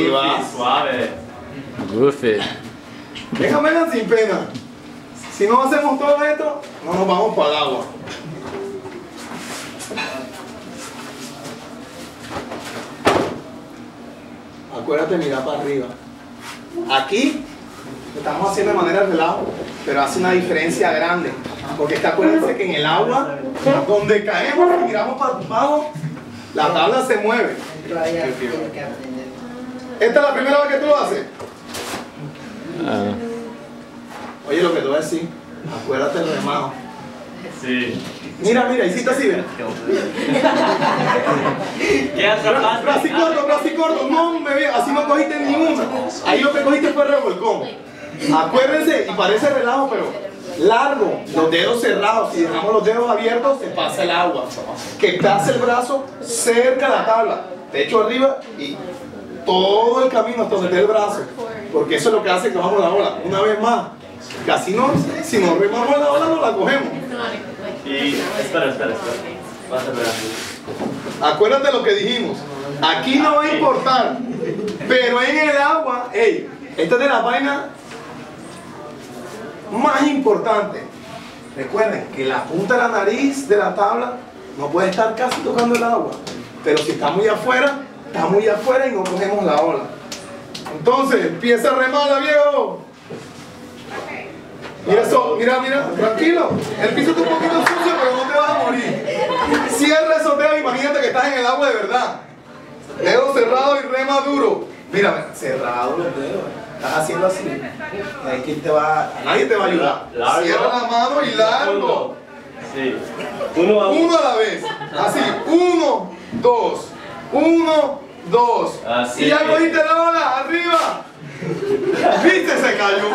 Así va. Suave. Goof it. Venga, vengan sin pena. Si no hacemos todo esto, no nos vamos para el agua. Acuérdate, mira para arriba. Aquí lo estamos haciendo de manera relajo, pero hace una diferencia grande. Porque es que acuérdense que en el agua, donde caemos y miramos para abajo, la tabla se mueve. ¿Esta es la primera vez que tú lo haces? Ah. Oye, lo que te voy a decir, acuérdate del remado. Sí. Mira, mira, hiciste así, ven. Brazo corto, brazo corto. No, bebé, así no cogiste ni una. Ahí lo que cogiste fue revolcón. Acuérdense, y parece relajo, pero largo. Los dedos cerrados. Si dejamos los dedos abiertos, se pasa el agua. Que pase el brazo cerca de la tabla. Techo arriba y todo el camino hasta donde esté el brazo. Porque eso es lo que hace que bajamos la ola. Una vez más. Así no, si no remamos la ola, no la cogemos. Y espera, espera, espera. Acuérdate lo que dijimos. Aquí no va a importar. Pero en el agua, ey, esta es de la vaina más importante. Recuerden que la punta de la nariz de la tabla no puede estar casi tocando el agua. Pero si está muy afuera, está muy afuera y no cogemos la ola. Entonces, empieza a remar, viejo. Mira eso, mira, mira, tranquilo. El piso está un poquito sucio, pero no te vas a morir. Cierra esos dedos, imagínate que estás en el agua de verdad. Dedos cerrados y rema duro. Mira, cerrado los dedos. Estás haciendo así. Te va, nadie te va a ayudar. Cierra la mano y largo. Sí. Uno a. Uno a la vez. Así, uno, dos. Uno, dos. Así y ya cogiste la ola, arriba. ¿Viste? Se cayó.